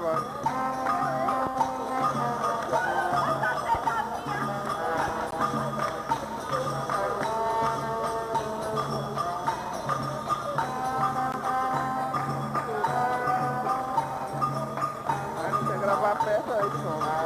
gravar. Não quer gravar perto aí, não.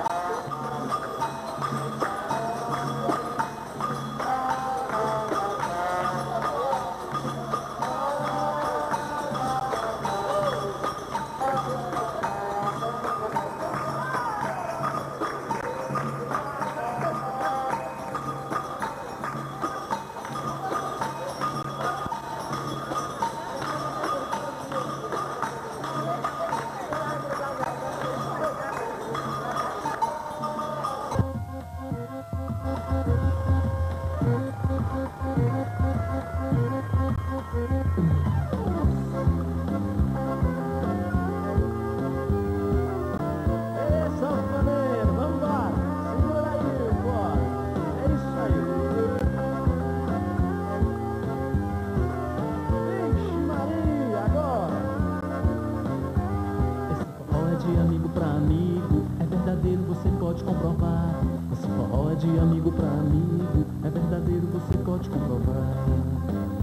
de amigo pra amigo. É verdadeiro, você pode comprovar.